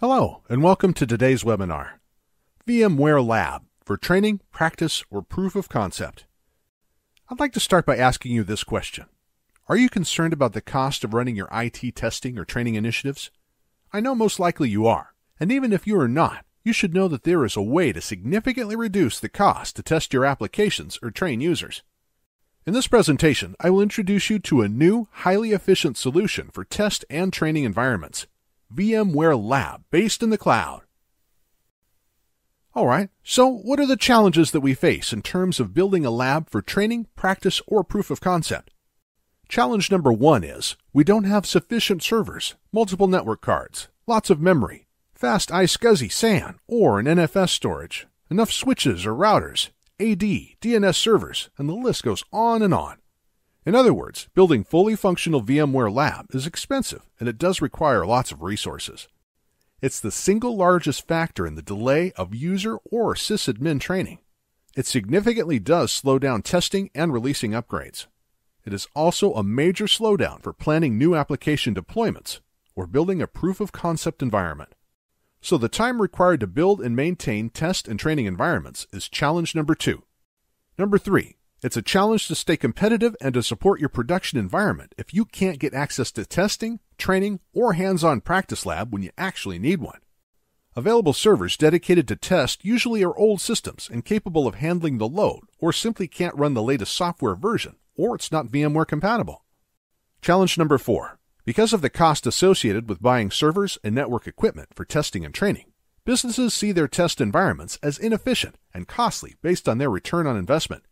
Hello, and welcome to today's webinar VMware Lab for Training, Practice, or Proof of Concept. I'd like to start by asking you this question Are you concerned about the cost of running your IT testing or training initiatives? I know most likely you are, and even if you are not, you should know that there is a way to significantly reduce the cost to test your applications or train users. In this presentation, I will introduce you to a new, highly efficient solution for test and training environments VMware Lab based in the cloud. Alright, so what are the challenges that we face in terms of building a lab for training, practice, or proof of concept? Challenge number one is we don't have sufficient servers, multiple network cards, lots of memory, fast iSCSI SAN or an NFS storage, enough switches or routers, AD, DNS servers, and the list goes on and on. In other words, building fully functional VMware Lab is expensive and it does require lots of resources. It's the single largest factor in the delay of user or sysadmin training. It significantly does slow down testing and releasing upgrades. It is also a major slowdown for planning new application deployments or building a proof of concept environment. So the time required to build and maintain test and training environments is challenge number two. Number three, it's a challenge to stay competitive and to support your production environment if you can't get access to testing, training, or hands on practice lab when you actually need one. Available servers dedicated to test usually are old systems and capable of handling the load, or simply can't run the latest software version, or it's not VMware compatible. Challenge number four. Because of the cost associated with buying servers and network equipment for testing and training, businesses see their test environments as inefficient and costly based on their return on investment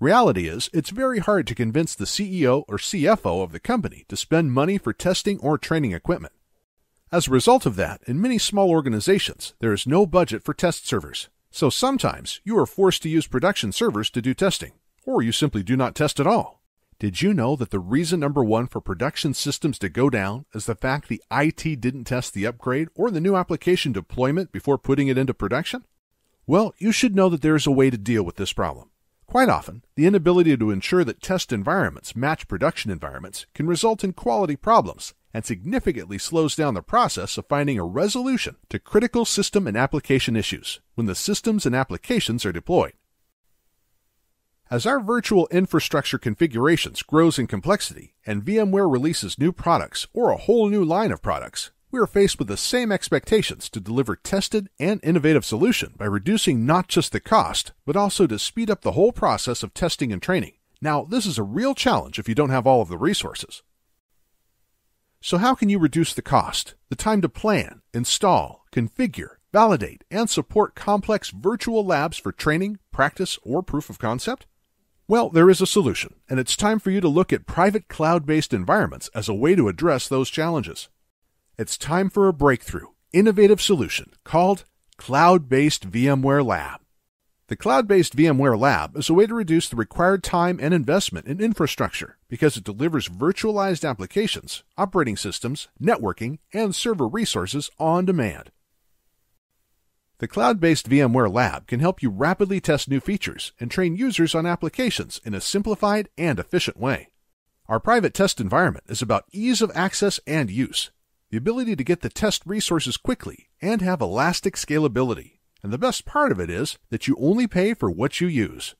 Reality is, it's very hard to convince the CEO or CFO of the company to spend money for testing or training equipment. As a result of that, in many small organizations, there is no budget for test servers. So sometimes you are forced to use production servers to do testing, or you simply do not test at all. Did you know that the reason number one for production systems to go down is the fact the IT didn't test the upgrade or the new application deployment before putting it into production? Well, you should know that there is a way to deal with this problem. Quite often, the inability to ensure that test environments match production environments can result in quality problems and significantly slows down the process of finding a resolution to critical system and application issues when the systems and applications are deployed. As our virtual infrastructure configurations grows in complexity and VMware releases new products or a whole new line of products, we are faced with the same expectations to deliver tested and innovative solution by reducing not just the cost, but also to speed up the whole process of testing and training. Now, this is a real challenge if you don't have all of the resources. So how can you reduce the cost, the time to plan, install, configure, validate, and support complex virtual labs for training, practice, or proof of concept? Well, there is a solution, and it's time for you to look at private cloud-based environments as a way to address those challenges. It's time for a breakthrough, innovative solution called Cloud Based VMware Lab. The Cloud Based VMware Lab is a way to reduce the required time and investment in infrastructure because it delivers virtualized applications, operating systems, networking, and server resources on demand. The cloud based VMware Lab can help you rapidly test new features and train users on applications in a simplified and efficient way. Our private test environment is about ease of access and use the ability to get the test resources quickly, and have elastic scalability. And the best part of it is that you only pay for what you use.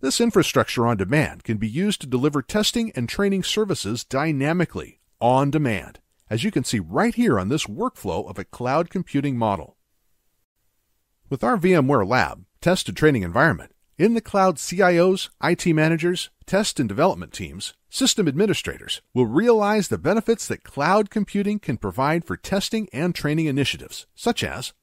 This infrastructure on demand can be used to deliver testing and training services dynamically, on demand, as you can see right here on this workflow of a cloud computing model. With our VMware Lab test and training environment, in the cloud CIOs, IT managers, test and development teams, system administrators will realize the benefits that cloud computing can provide for testing and training initiatives, such as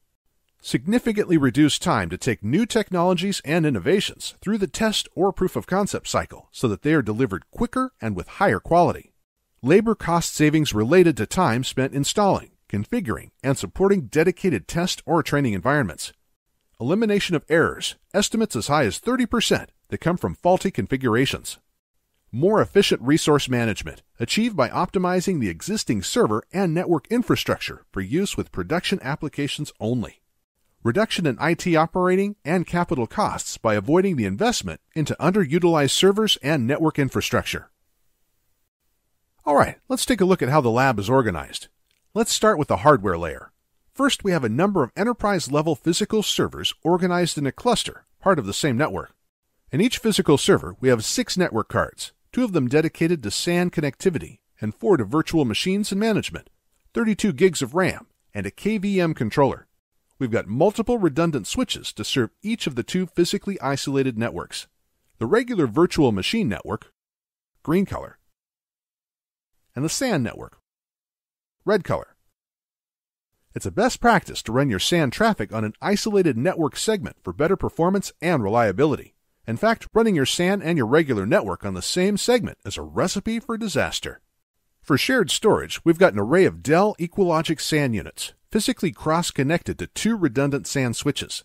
significantly reduce time to take new technologies and innovations through the test or proof of concept cycle so that they are delivered quicker and with higher quality. Labor cost savings related to time spent installing, configuring, and supporting dedicated test or training environments. Elimination of errors, estimates as high as 30% that come from faulty configurations. More efficient resource management, achieved by optimizing the existing server and network infrastructure for use with production applications only. Reduction in IT operating and capital costs by avoiding the investment into underutilized servers and network infrastructure. All right, let's take a look at how the lab is organized. Let's start with the hardware layer. First, we have a number of enterprise level physical servers organized in a cluster, part of the same network. In each physical server, we have six network cards, two of them dedicated to SAN connectivity, and four to virtual machines and management, 32 gigs of RAM, and a KVM controller. We've got multiple redundant switches to serve each of the two physically isolated networks. The regular virtual machine network, green color, and the SAN network, red color. It's a best practice to run your SAN traffic on an isolated network segment for better performance and reliability. In fact, running your SAN and your regular network on the same segment is a recipe for disaster. For shared storage, we've got an array of Dell EqualLogic SAN units, physically cross-connected to two redundant SAN switches.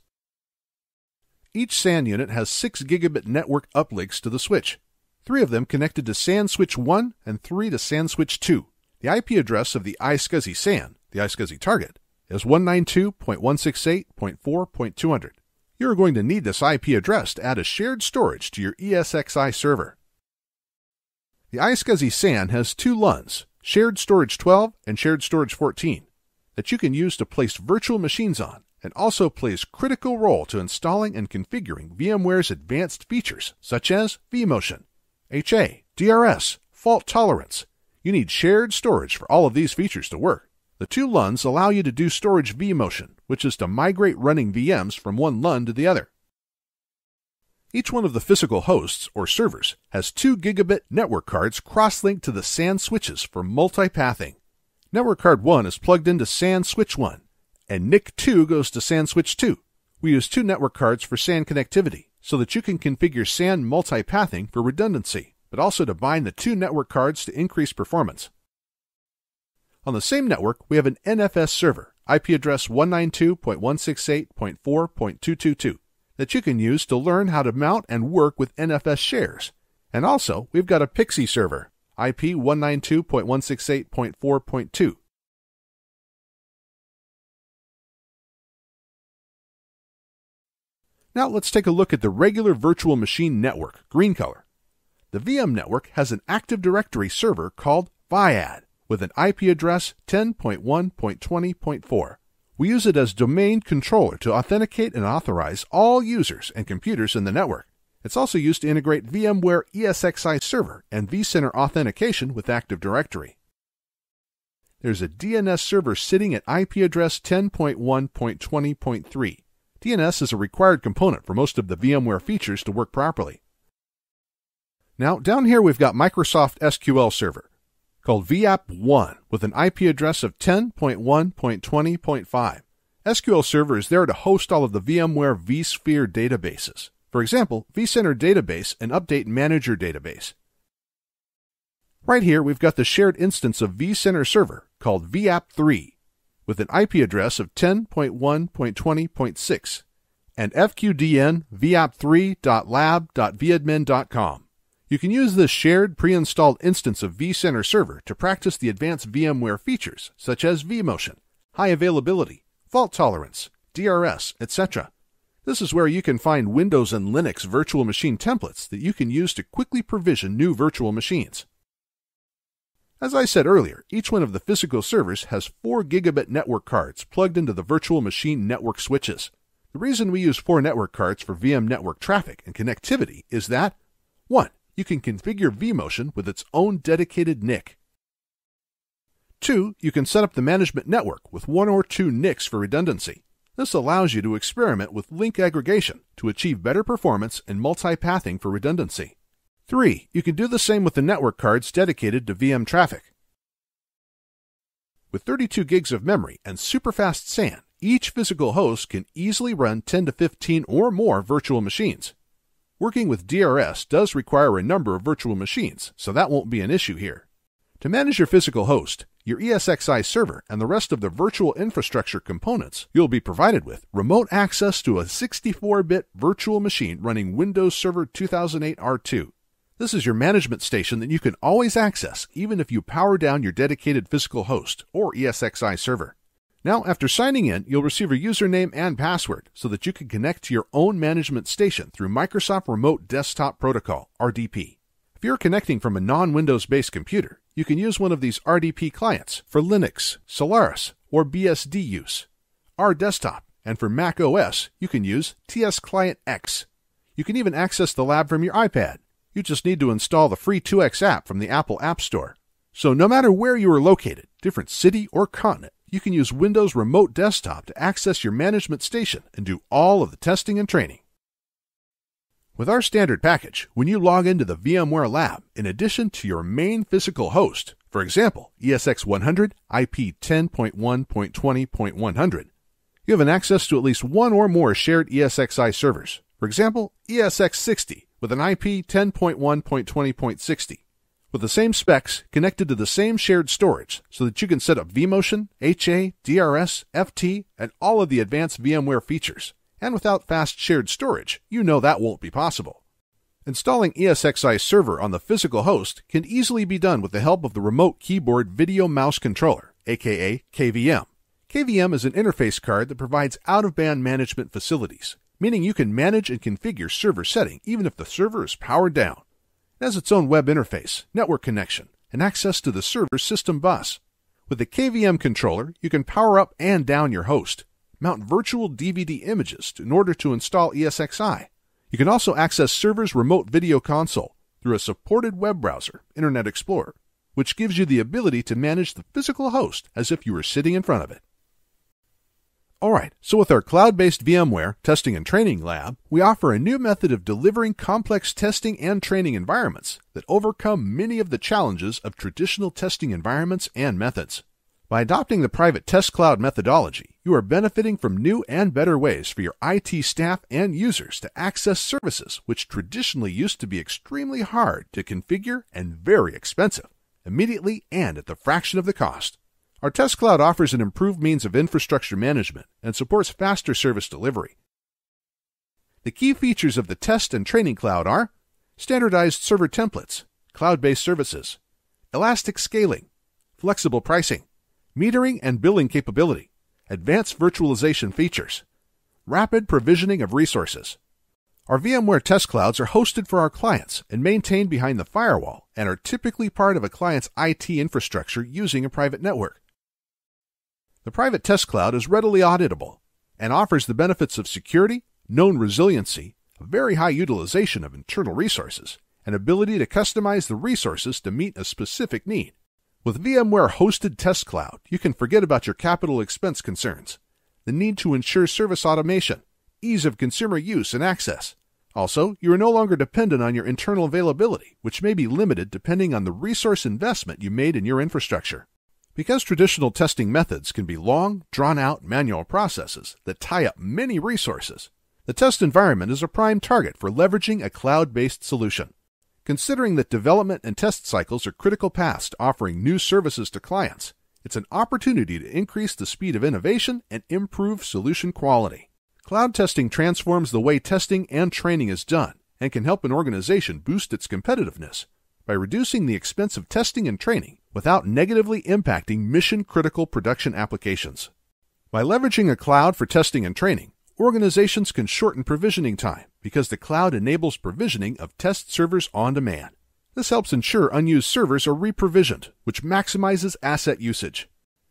Each SAN unit has 6 gigabit network uplinks to the switch, three of them connected to SAN switch 1 and three to SAN switch 2. The IP address of the iSCSI SAN, the iSCSI target, is 192.168.4.200. You're going to need this IP address to add a shared storage to your ESXi server. The iSCSI SAN has two LUNs, Shared Storage 12 and Shared Storage 14, that you can use to place virtual machines on and also plays critical role to installing and configuring VMware's advanced features such as vMotion, HA, DRS, fault tolerance. You need shared storage for all of these features to work. The two LUNs allow you to do storage vMotion, which is to migrate running VMs from one LUN to the other. Each one of the physical hosts, or servers, has two gigabit network cards cross-linked to the SAN switches for multipathing. Network card 1 is plugged into SAN switch 1, and NIC 2 goes to SAN switch 2. We use two network cards for SAN connectivity, so that you can configure SAN multipathing for redundancy, but also to bind the two network cards to increase performance. On the same network, we have an NFS server, IP address 192.168.4.222, that you can use to learn how to mount and work with NFS shares. And also, we've got a PXE server, IP 192.168.4.2. Now let's take a look at the regular virtual machine network, green color. The VM network has an Active Directory server called VIAD with an IP address 10.1.20.4. We use it as domain controller to authenticate and authorize all users and computers in the network. It's also used to integrate VMware ESXi Server and vCenter authentication with Active Directory. There's a DNS server sitting at IP address 10.1.20.3. DNS is a required component for most of the VMware features to work properly. Now, down here we've got Microsoft SQL Server called VAP1 with an IP address of 10.1.20.5. SQL Server is there to host all of the VMware vSphere databases. For example, vCenter Database and Update Manager Database. Right here, we've got the shared instance of vCenter Server called VAP3 with an IP address of 10.1.20.6 and fqdn vap3.lab.viadmin.com. You can use this shared pre-installed instance of vCenter Server to practice the advanced VMware features such as vMotion, high availability, fault tolerance, DRS, etc. This is where you can find Windows and Linux virtual machine templates that you can use to quickly provision new virtual machines. As I said earlier, each one of the physical servers has 4 gigabit network cards plugged into the virtual machine network switches. The reason we use 4 network cards for VM network traffic and connectivity is that 1. You can configure vMotion with its own dedicated NIC. 2. You can set up the management network with one or two NICs for redundancy. This allows you to experiment with link aggregation to achieve better performance and multipathing for redundancy. 3. You can do the same with the network cards dedicated to VM traffic. With 32 gigs of memory and superfast SAN, each physical host can easily run 10 to 15 or more virtual machines. Working with DRS does require a number of virtual machines, so that won't be an issue here. To manage your physical host, your ESXi server, and the rest of the virtual infrastructure components, you'll be provided with remote access to a 64 bit virtual machine running Windows Server 2008 R2 this is your management station that you can always access even if you power down your dedicated physical host or ESXi server. Now, after signing in, you'll receive a username and password so that you can connect to your own management station through Microsoft Remote Desktop Protocol, RDP. If you're connecting from a non Windows based computer, you can use one of these RDP clients for Linux, Solaris, or BSD use. rdesktop, and for Mac OS, you can use TS Client X. You can even access the lab from your iPad. You just need to install the free 2X app from the Apple App Store. So no matter where you are located, different city or continent, you can use Windows Remote Desktop to access your management station and do all of the testing and training. With our standard package, when you log into the VMware Lab, in addition to your main physical host, for example, ESX100 IP 10.1.20.100, you have an access to at least one or more shared ESXi servers. For example, ESX60 with an IP 10.1.20.60 with the same specs connected to the same shared storage so that you can set up vMotion, HA, DRS, FT, and all of the advanced VMware features and without fast shared storage, you know that won't be possible. Installing ESXi Server on the physical host can easily be done with the help of the Remote Keyboard Video Mouse Controller, aka KVM. KVM is an interface card that provides out of band management facilities, meaning you can manage and configure server setting even if the server is powered down. It has its own web interface, network connection, and access to the server's system bus. With the KVM controller, you can power up and down your host, mount virtual DVD images in order to install ESXi. You can also access server's remote video console through a supported web browser, Internet Explorer, which gives you the ability to manage the physical host as if you were sitting in front of it. Alright, so with our cloud based VMware testing and training lab, we offer a new method of delivering complex testing and training environments that overcome many of the challenges of traditional testing environments and methods. By adopting the private test cloud methodology, you are benefiting from new and better ways for your IT staff and users to access services which traditionally used to be extremely hard to configure and very expensive, immediately and at the fraction of the cost. Our Test Cloud offers an improved means of infrastructure management and supports faster service delivery. The key features of the Test and Training Cloud are standardized server templates, cloud based services, elastic scaling, flexible pricing, metering and billing capability, advanced virtualization features, rapid provisioning of resources. Our VMware test clouds are hosted for our clients and maintained behind the firewall and are typically part of a client's IT infrastructure using a private network. The private test cloud is readily auditable and offers the benefits of security, known resiliency, a very high utilization of internal resources, and ability to customize the resources to meet a specific need. With VMware Hosted Test Cloud, you can forget about your capital expense concerns, the need to ensure service automation, ease of consumer use and access. Also, you are no longer dependent on your internal availability, which may be limited depending on the resource investment you made in your infrastructure. Because traditional testing methods can be long, drawn out manual processes that tie up many resources, the test environment is a prime target for leveraging a cloud based solution. Considering that development and test cycles are critical paths to offering new services to clients, it's an opportunity to increase the speed of innovation and improve solution quality. Cloud testing transforms the way testing and training is done and can help an organization boost its competitiveness by reducing the expense of testing and training without negatively impacting mission critical production applications. By leveraging a cloud for testing and training, organizations can shorten provisioning time because the cloud enables provisioning of test servers on demand. This helps ensure unused servers are reprovisioned, which maximizes asset usage.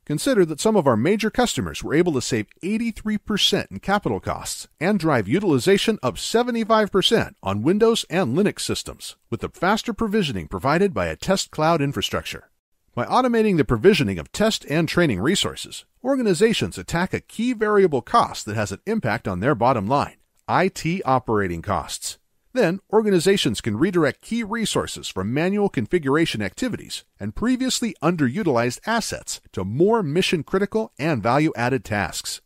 Consider that some of our major customers were able to save 83% in capital costs and drive utilization up 75% on Windows and Linux systems with the faster provisioning provided by a test cloud infrastructure. By automating the provisioning of test and training resources, organizations attack a key variable cost that has an impact on their bottom line IT operating costs. Then, organizations can redirect key resources from manual configuration activities and previously underutilized assets to more mission critical and value added tasks.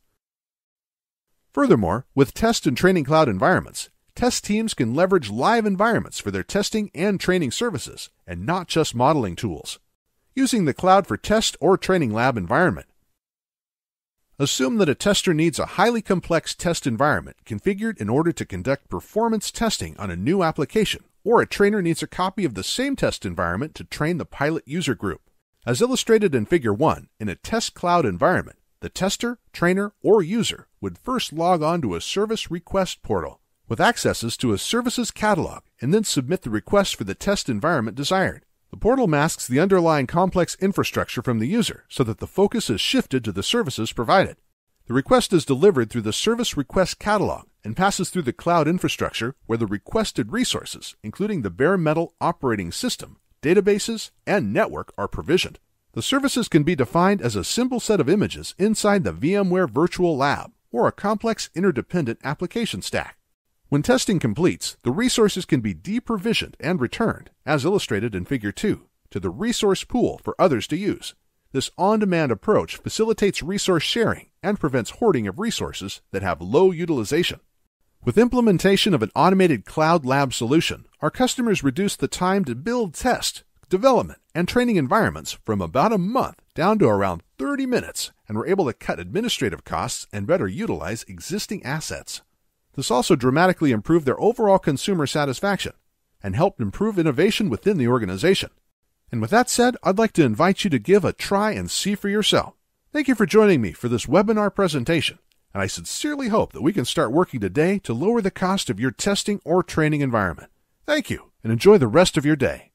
Furthermore, with test and training cloud environments, test teams can leverage live environments for their testing and training services and not just modeling tools using the cloud for test or training lab environment. Assume that a tester needs a highly complex test environment configured in order to conduct performance testing on a new application, or a trainer needs a copy of the same test environment to train the pilot user group. As illustrated in Figure 1, in a test cloud environment, the tester, trainer, or user would first log on to a service request portal with accesses to a services catalog and then submit the request for the test environment desired. The portal masks the underlying complex infrastructure from the user so that the focus is shifted to the services provided. The request is delivered through the Service Request Catalog and passes through the cloud infrastructure where the requested resources, including the bare metal operating system, databases, and network, are provisioned. The services can be defined as a simple set of images inside the VMware Virtual Lab or a complex interdependent application stack. When testing completes, the resources can be deprovisioned and returned, as illustrated in Figure 2, to the resource pool for others to use. This on demand approach facilitates resource sharing and prevents hoarding of resources that have low utilization. With implementation of an automated cloud lab solution, our customers reduce the time to build, test, development, and training environments from about a month down to around 30 minutes and were able to cut administrative costs and better utilize existing assets. This also dramatically improved their overall consumer satisfaction and helped improve innovation within the organization. And with that said, I'd like to invite you to give a try and see for yourself. Thank you for joining me for this webinar presentation, and I sincerely hope that we can start working today to lower the cost of your testing or training environment. Thank you, and enjoy the rest of your day.